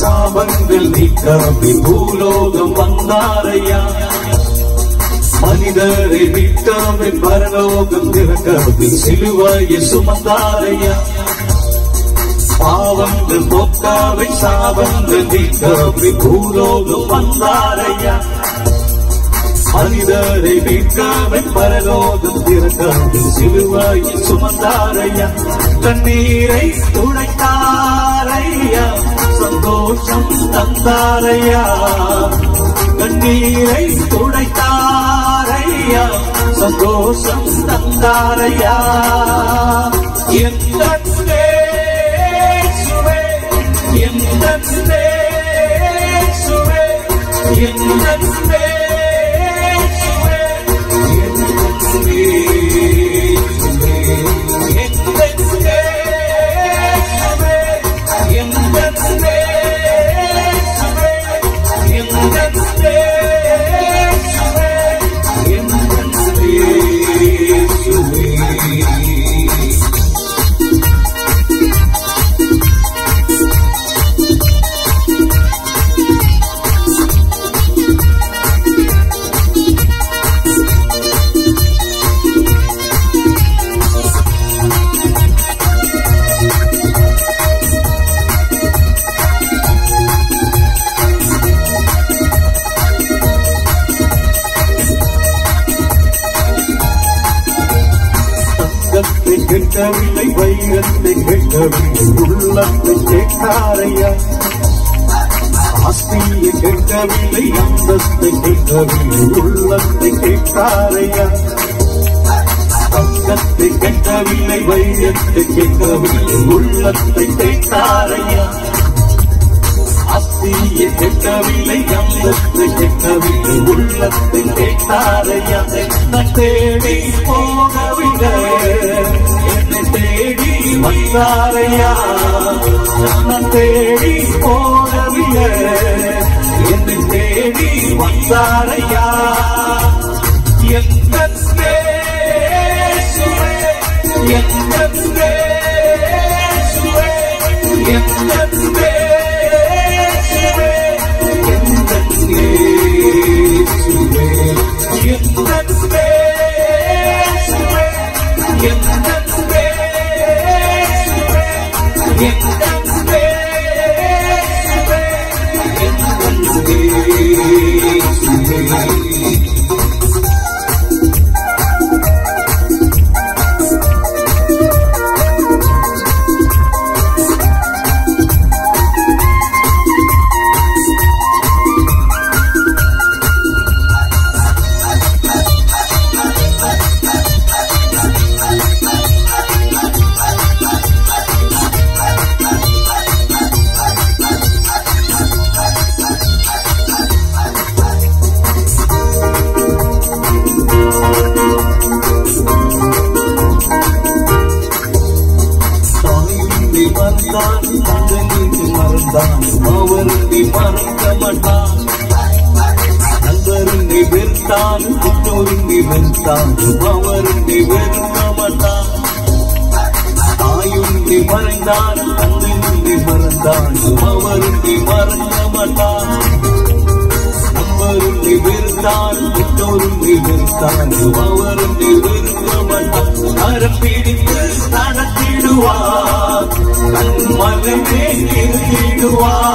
சாபங்கள் நீக்கி பூலோகம் வந்தாரையா? மனிதரை விட்டாமை பரலோகம் திறக்கவி சிலுவையை சுமந்தாரையா? பாவங்கள் மோக்காவை சாபங்கள் நீக்கவி பூலோகம் வந்தாரையா? மனிதரை மீட்காமல் பரலோகம் திறக்காமல் சிலுவாயை சுமந்தாரையா? தண்ணீரை துடைத்தார் துடைத்தாரையா சந்தோஷம் தந்தாரையா கண்ணீரை துடைத்தாரையா சந்தோஷம் தந்தாரையா எந்த சுவே எந்த சுவே எந்த கேட்டாரையா? ஆஸ்தியை கேட்கவில்லை அந்தஸ்தை கேட்கவில்லை உள்ளத்தை கேட்டாரையா? பக்கத்தை கேட்கவில்லை வைரத்தை கேட்கவில்லை உள்ளத்தை கேட்டாரையா? ஆஸ்தியை கேட்கவில்லை அந்தஸ்தை கேட்கவில்லை உள்ளத்தை கேட்டாரையா? தேடி போகவில்லை வந்தாரையா? நான் தேடி போகவில்லை. என்னை தேடி வந்தாரையா? எந்த எந்த எந்த நீச்சு மறந்தான் அவருந்தி மறக்க மாட்டான் நண்பருந்தி வெறுத்தான் புத்தோருந்தி வெறுத்தான் அவருந்தி வெறுக்க மாட்டான் தாயுந்தி மறைந்தான் அன்னையுந்தி மறந்தான் அவருந்தி மறக்க மாட்டான் நண்பருந்தி நடத்திடுவார் கண் Duwa.